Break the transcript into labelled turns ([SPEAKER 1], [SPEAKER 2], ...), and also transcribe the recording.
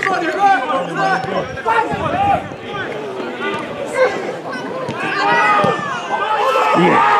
[SPEAKER 1] 做几个，三，八，四，啊，好多啊！